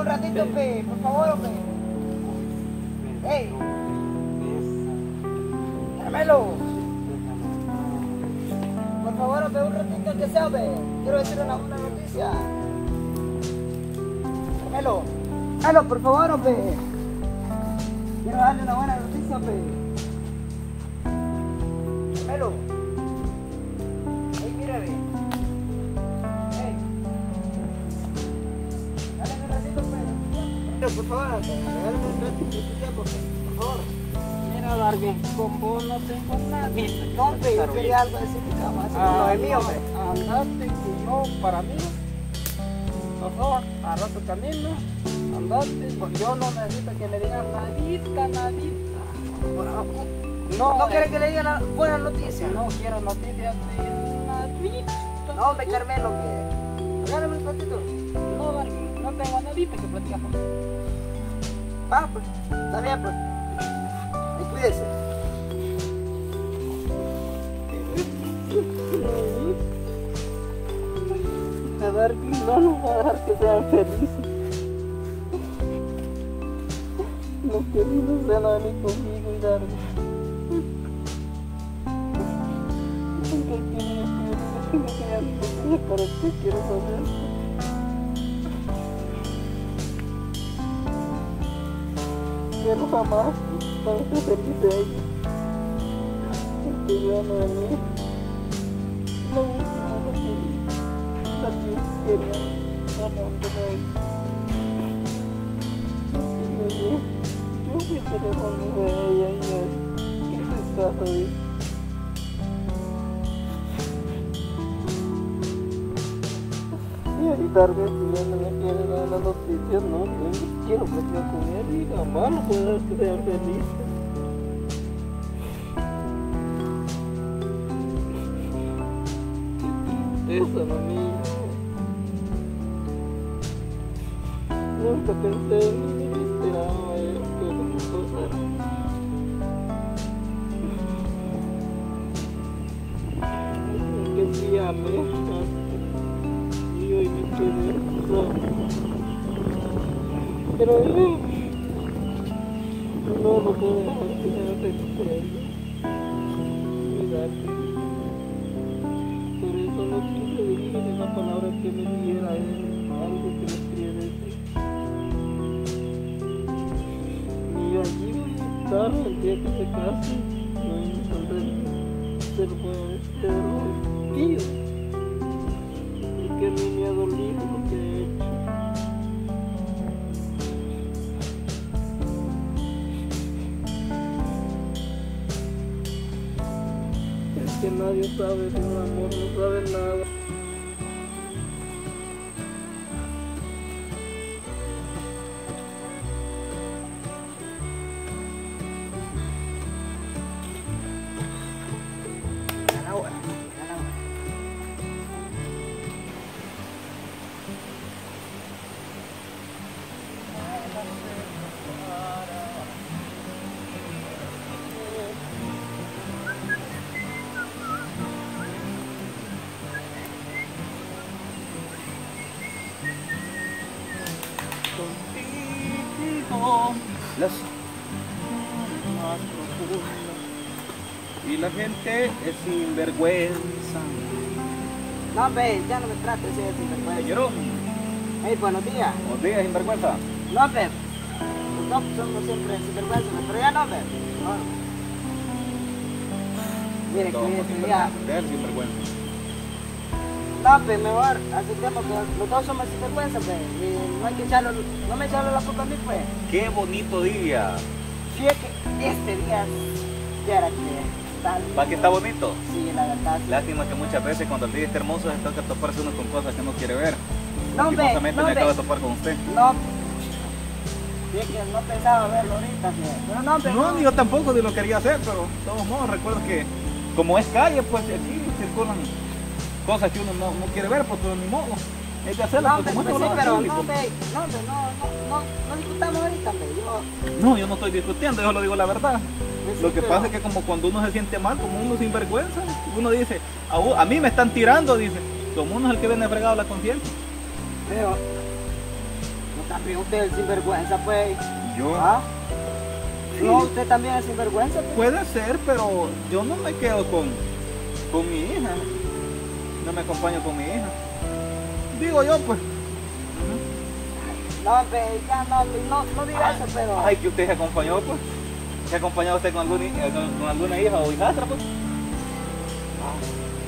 un ratito, pe, por favor, pe. Ey. Por favor, pe, un ratito que sea, pe. Quiero decir una buena noticia. Carmelo. Carmelo, por favor, pe. Quiero darle una buena noticia, pe. Carmelo. Por favor, regálame un de. Por. Mira, Darwin, con vos no tengo nada. No, yo quería algo Ah, lo de mío, pe. Andate que yo, para mí, por favor, agarra tu camino, andate, porque yo no necesito que me digan nadita, nadita. No, ¿No eh, quiere que le diga la buena noticia? No quiero noticias de nadita. No, hombre, Carmelo, que. Regálame un ratito. No, no tengo nadita que platicar con Va, pues. Está bien, pues. Y cuídese. A Darwin no nos va a dejar que sean felices. Los queridos se van a venir conmigo y Darwin. Porque el que me quiere, que me mi para qué quiero saber. Pero jamás van a ser felices ellos. Porque yo no venía. No buscaba lo que la que quería amor de ellos. Yo, yo fui teléfono ya no me quiere dar la noticia, no, yo quiero platicar con él y jamás no puedo dar que sea feliz. Eso, mami. Nunca pensé ni esperaba esto como cosa. Que sí amé Pero yo no lo puedo dejar ella. Cuidarte. Por eso no quise dirigir la palabra que me diera él, algo que me quería decir. Y allí voy a estar el día que se case, nadie sabe de un amor, no sabe nada. Sinvergüenza. No, pe, ya no me trate así de sinvergüenza. Señorón, Hey, buenos días. buenos días, sinvergüenza. No, pe. Los dos somos siempre sinvergüenza, pero ya no, pe. No. Mire, cuídese, sinvergüenza. ya. Sinvergüenza. No, pe, mejor aceptemos que los dos somos sinvergüenza, pe. Y no hay que echarlo, no me echarle la culpa a mí, pues. Qué bonito día. Si es que este día quiera que ¿Para qué está bonito? Sí, la verdad. sí. Lástima que muchas veces cuando el día está hermoso se toca toparse uno con cosas que no quiere ver. No, Lastimosamente no, me acabo de topar con usted. No. Sí, es que no pensaba verlo ahorita. Pero no. No, yo tampoco ni lo quería hacer, pero de todos modos recuerdo que como es calle, pues aquí circulan cosas que uno no, no quiere ver, pues pero ni modo. Hay que hacerlo, No, pues, pues sí, pero no. No, no, no, no, no discutamos ahorita, pe. Yo. No, yo no estoy discutiendo, yo lo digo la verdad. Lo que pasa es que como cuando uno se siente mal, como uno sin vergüenza, uno dice, a, mí me están tirando, dice, como uno es el que viene fregado la conciencia. Pero. No también usted es sinvergüenza, pues. Yo. ¿Ah? Sí. No, usted también es sinvergüenza, pues. Puede ser, pero yo no me quedo con, con mi hija. No me acompaño con mi hija. Digo yo, pues. No, ya no, no, no diga eso, pero... Ay, que usted se acompañó, pues. ¿Se ha acompañado usted con alguna, hi- eh, con, con alguna hija o hijastra, pues?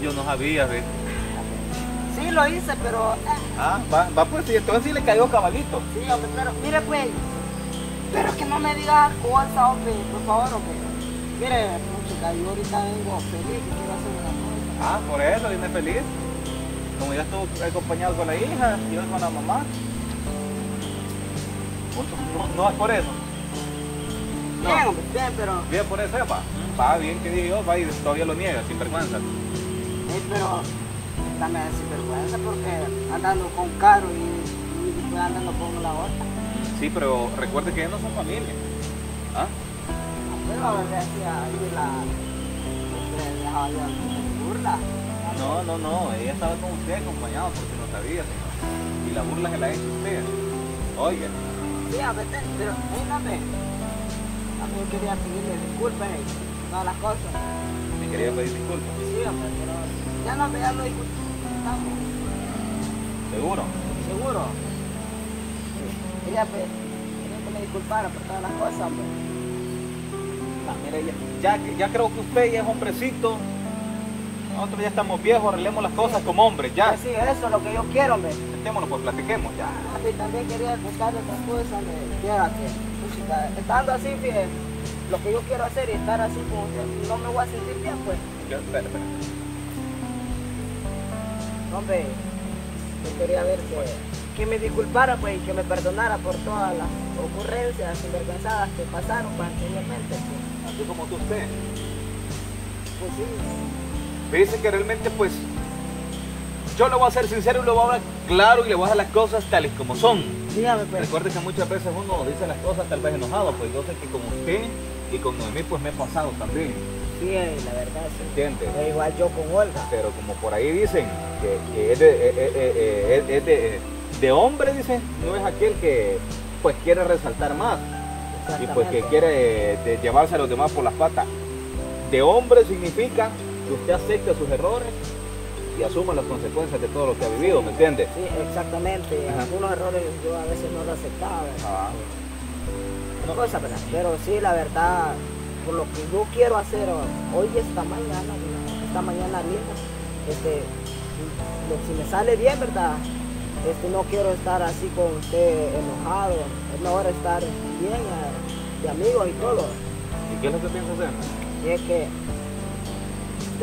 Yo no sabía, ve. Sí, lo hice, pero... eh, Ah, va, va pues, y entonces sí le cayó cabalito. sí, hombre, pero... Mire, pues... Pero que no me diga cosa, hombre, por favor, hombre. Mire, chica, yo ahorita vengo feliz y quiero hacer una cosa. Ah, por eso viene feliz. Como ya estuvo acompañado con la hija, y yo con la mamá. No, no es por eso. Bien, bien, pero... Bien por eso, va. Va bien que dije yo, va y todavía lo niega, sin vergüenza. Eh, pero también es sinvergüenza porque andando con Caro y, y después andando con la otra. Sí, pero recuerde que ellos no son familia. ¿Ah? Pero a ver, decía ahí la... Burla. No, no, no, ella estaba con usted acompañado porque no sabía, señor. Y la burla que la ha hecho usted. Oiga, Sí, a ver, pero, no, ve. A mí yo quería pedirle disculpas y todas las cosas. me quería pedir disculpas. Sí, hombre, pero ya no, ya lo disculpamos. ¿Seguro? Seguro. Sí. Ella, pues, quería que me disculpara por todas las cosas, hombre. Ah, mire, ya, ya, ya creo que usted ya es hombrecito. Nosotros ya estamos viejos, arreglemos las cosas como hombres, ya. Pues sí, eso es lo que yo quiero, hombre. Sentémonos, pues platiquemos, ya. Y también quería buscar otras cosas, que, música, estando así, fíjate, lo que yo quiero hacer y estar así como que no me voy a sentir bien, pues. Ya, espera, espera. Hombre, yo quería ver que, que me disculpara pues, y que me perdonara por todas las ocurrencias sinvergüenzadas que pasaron pues, anteriormente. Pues, Así como tú usted. pues sí, Dice que realmente, pues, yo le voy a ser sincero y le voy a hablar claro y le voy a dar las cosas tales como son. Dígame pues. Recuerde que muchas veces uno dice las cosas tal vez enojado, pues yo sé que con usted y con Noemí pues me he pasado también, Sí, eh, la verdad, sí. ¿entiendes? Es igual yo con Olga. Pero como por ahí dicen que, que es, de, eh, eh, eh, eh, es de, eh, de hombre, dice, no es aquel que pues quiere resaltar más y pues que quiere eh, de llevarse a los demás por las patas. De hombre significa que usted acepta sus errores y asuma las consecuencias de todo lo que ha vivido, ¿me entiende? Sí, exactamente. Ajá. Algunos errores yo a veces no lo aceptaba. Ah. No. Cosa, ¿verdad? Pero sí, la verdad, por lo que yo quiero hacer hoy, esta mañana, esta mañana linda, este, si me sale bien, ¿verdad? Este, no quiero estar así con usted enojado, es mejor estar bien, eh, de amigos y todo. ¿Y qué es lo que piensa hacer? Y es que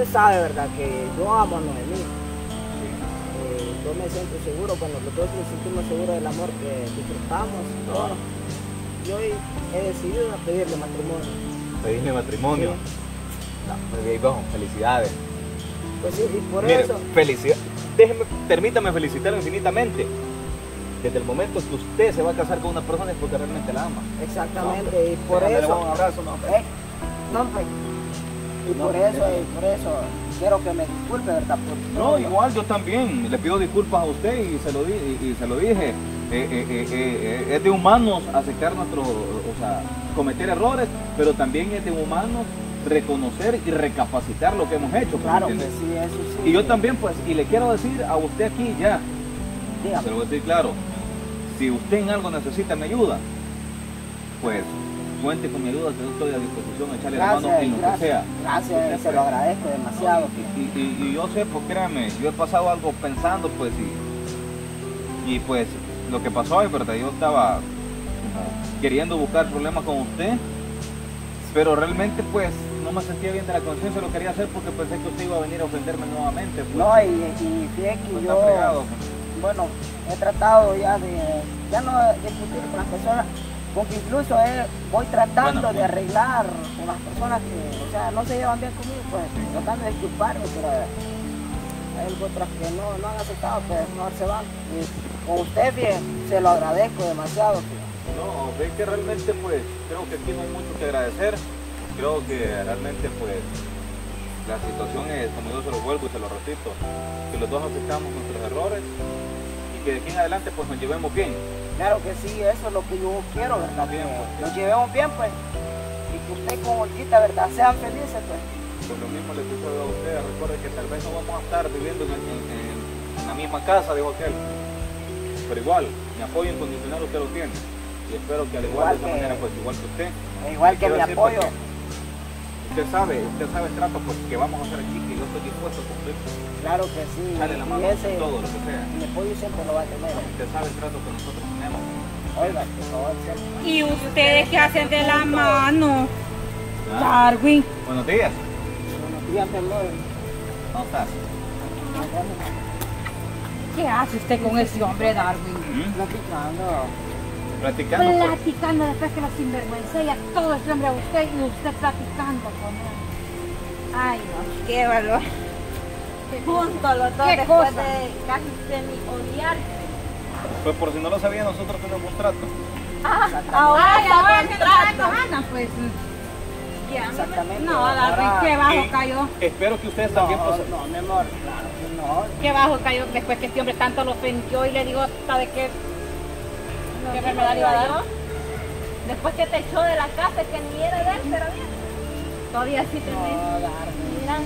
usted sabe, ¿verdad? Que yo amo a Noemí. Eh, yo me siento seguro, bueno, los dos nos sentimos seguros del amor que disfrutamos. todo. Y hoy he decidido pedirle matrimonio. Pedirle matrimonio. No, muy bien, viejo, felicidades. Pues sí, y por Mire, eso, felicidad. Déjeme, permítame felicitarlo infinitamente. Desde el momento que usted se va a casar con una persona es porque realmente la ama. exactamente, y por Déjame, eso, un abrazo, no, hombre. eh, no, pues, y No, por eso, eh. y por eso, quiero que me disculpe, ¿verdad? Por No, igual yo también le pido disculpas a usted y se lo, di, y, y se lo dije. Eh, eh, eh, es de humanos aceptar nuestros, o sea, cometer errores, pero también es de humanos reconocer y recapacitar lo que hemos hecho. ¿me Claro que entiende? sí, eso sí. Y yo también, pues, y le quiero decir a usted aquí ya, Dígame. se lo voy a decir claro, si usted en algo necesita mi ayuda, pues cuente con mi ayuda, que yo estoy a disposición de echarle la mano Gracias, en lo que gracias, sea. gracias, se lo agradezco demasiado. Y, y- y yo sé, pues créame, yo he pasado algo pensando, pues, y, y pues lo que pasó es verdad, yo estaba queriendo buscar problemas con usted, pero realmente pues no me sentía bien de la conciencia, lo quería hacer porque pensé que usted iba a venir a ofenderme nuevamente. Pues, No, y, y fíjate que pues, yo, fregado, pues. bueno, he tratado ya de, ya no discutir con las personas, porque incluso he- voy tratando Bueno, de arreglar con las personas que, o sea, no se llevan bien conmigo, pues, tratando de disculparme, pero hay otras que no, no han aceptado, pues, mejor se van. Y con usted, bien, se lo agradezco demasiado. fíjate. No, ve que realmente pues creo que aquí no hay mucho que agradecer. Creo que realmente pues la situación es, como yo se lo vuelvo y se lo repito, que los dos aceptamos nuestros errores y que de aquí en adelante pues nos llevemos bien. Claro que sí, eso es lo que yo quiero, ¿verdad? Bien, pues. nos llevemos bien, pues. Y que usted con Olguita, ¿verdad? Sean felices, pues. Por lo mismo le digo a ustedes, recuerde que tal vez no vamos a estar viviendo en, en- en- en la misma casa, dijo aquel. Pero igual, mi apoyo incondicional usted lo tiene. Y espero que al igual, Igual de esta que- manera, pues igual que usted. Igual que mi decir, apoyo. Usted sabe, usted sabe el trato pues, que vamos a hacer aquí, que yo estoy dispuesto a cumplir. Claro que sí. Dale la y mano ese, todo lo que sea. mi apoyo siempre lo va a tener. Usted sabe el trato que nosotros tenemos. Oiga, por favor. ¿Y ustedes qué hacen de la mano? ¿Ah? Darwin. Buenos días. Buenos días, amor. ¿Cómo estás? ¿Qué hace usted con ese hombre, Darwin? ¿Mm? Platicando. Platicando. pues. Platicando después que lo sinvergüenza y a todo este hombre a usted y usted platicando con él. Ay, no. Qué valor. Juntos los dos ¿Qué después cosa? de casi semi odiarse. Pues por si no lo sabía, nosotros tenemos trato. Ahora Ay, ahora que trato, Ana, pues. Ya, Exactamente. No, Ahora- qué bajo Y cayó. Espero que ustedes No, también pues, no, mi amor, claro que no. Qué bajo cayó después que este hombre tanto lo ofendió y le digo hasta de que. Lo ¿Qué mismo enfermedad digo iba a dar? yo. Después que te echó de la casa que ni era de él, pero bien. Todavía sí te. Mira,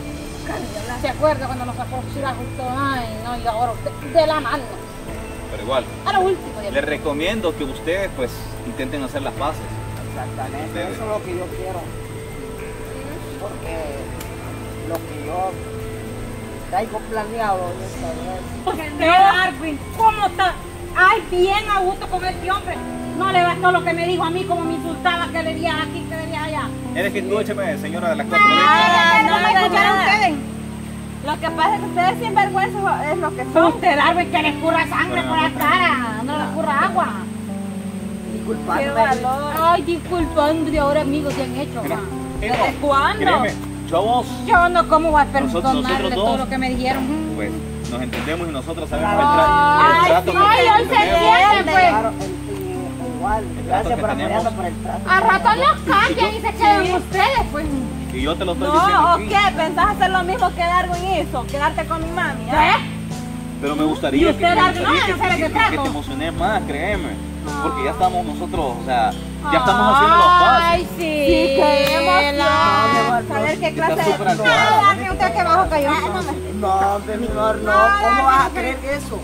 ¿Se acuerda cuando nos sacó chirajo y todo? Ay, no, y ahora usted de la mano. Pero igual, A lo último, ya. les recomiendo que ustedes pues intenten hacer las paces. Exactamente, eso es lo que yo quiero. Porque lo que yo traigo planeado vez. Usted, Darwin, ¿cómo está? Ay, bien a gusto con este hombre. No le bastó lo que me dijo a mí, como me insultaba que le día aquí, que le día allá. Eres que escúcheme, señora de las cuatro Ay, letras. ¿no me escucharon ustedes? Lo que pasa es que ustedes sinvergüenzas es lo que son. Usted, Darwin, que le escurra sangre por la cara, no le escurra agua. Qué Disculpadme. valor. Ay, disculpando de ahora amigos te han hecho. ¿Desde cuándo? Créeme, chavos, Yo no como voy a Nosotros- perdonarle nosotros todo dos. lo que me dijeron. pues nos entendemos y nosotros sabemos el, trato sí, que pues. Gracias por apoyarnos por el trato. A rato no cambian y se quedan ustedes, pues. Y yo te lo estoy diciendo No, ¿o qué? ¿Pensás hacer lo mismo que Darwin hizo? Quedarte con mi mami. ah? ¿Eh? Pero me gustaría ¿Y usted, que, me gustaría no, que, no que- que te emociones más, créeme. Porque ya estamos nosotros, o sea, ya estamos haciendo los pasos. Ay, sí. Sí, qué emoción. la- Saber qué Está clase de... Ah, Darwin, usted que bajo cayó. No, hombre, mi amor, no. No, ¿Cómo vas a creer eso?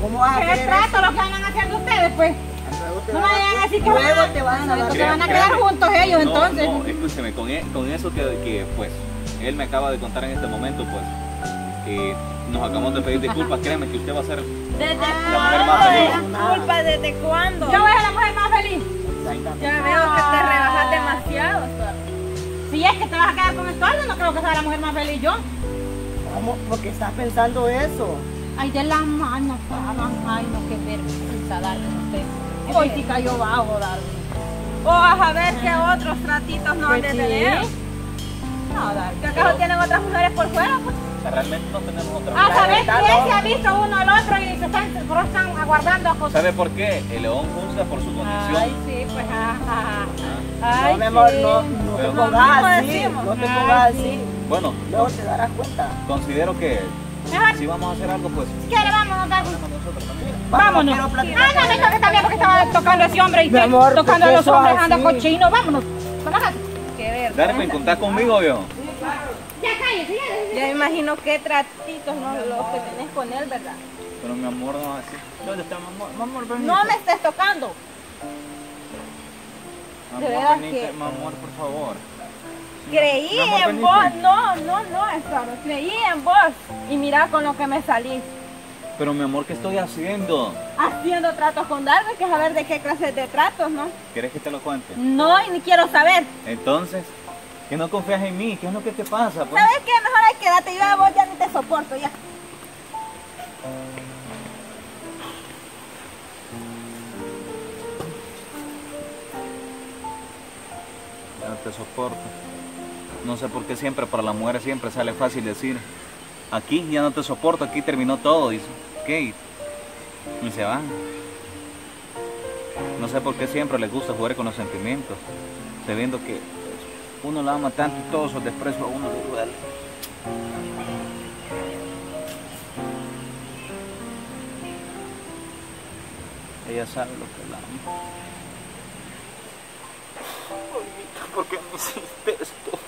¿Cómo vas a ¿Qué creer trato eso? lo que andan haciendo ustedes, pues? No me a- vayan a decir que Luego van a- te vas a dar Créeme, van a quedar juntos ellos, entonces. No, escúcheme, con, e- eso que, pues él me acaba de contar en este momento, pues que nos acabamos de pedir disculpas, créeme que usted va a ser ¿Desde mujer más cuándo? feliz. Disculpa, ¿desde cuándo? Yo voy a ser la mujer más feliz. Ya veo que te rebajas demasiado. Suar. Si es que te vas a quedar con esto, no creo que sea la mujer más feliz yo. ¿Cómo? ¿Por qué estás pensando eso? Ay, de la mano, Saban. Ay, no, qué vergüenza, Darwin, usted. Hoy sí cayó bajo, Darwin. O vas a ver que otros tratitos no han de tener. No, Darwin. ¿Que acaso tienen otras mujeres por fuera? Pues? Sea, realmente no tenemos otra A verdad, quién no. se ha visto uno al otro y se están, pero están aguardando a cosas. ¿Sabe por qué? El león juzga por su condición. Ay, sí, pues, ajá. Ah, Ay, no, amor, sí. no, no te pongas ¿Cómo así. No te pongas sí. así. Bueno, Luego te darás cuenta. considero que Mejor, si vamos a hacer algo, pues. Vámonos, Darwin. hagamos nosotros también. Vámonos. quiero Ah, no, me toca también porque estaba tocando a ese hombre y amor, tocando a ¿por qué los hombres anda cochino. Vámonos. Vámonos. Qué vergüenza. Darme, ¿contás conmigo, yo? Ya cállese, ya. Ya me imagino qué tratitos no los que tenés con él, ¿verdad? Pero mi amor no es así. ¿Dónde está mi amor? Mi amor, ven. No me estés tocando. Mi de amor, veras venite, que- Mi amor, por favor. Creí amor, en venite. vos. No, no, no, Estado. Creí en vos. Y mira con lo que me salís. Pero mi amor, ¿qué estoy haciendo? Haciendo tratos con Darwin, que saber de qué clase de tratos, ¿no? ¿Quieres que te lo cuente? No, y ni quiero saber. Entonces, que no confías en mí, ¿qué es lo que te pasa? Pues? ¿Sabes qué? Mejor ahí quédate. Yo a vos ya ni te soporto, ya. Ya no te soporto. No sé por qué siempre para las mujeres siempre sale fácil decir, aquí ya no te soporto, aquí terminó todo, dice, ¿qué? Y se van. No sé por qué siempre les gusta jugar con los sentimientos, sabiendo que uno la ama tanto y todos los desprecios a uno le duele. Ella sabe lo que la ama. ¿por qué me hiciste esto?